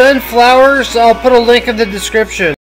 sunflowers. I'll put a link in the description.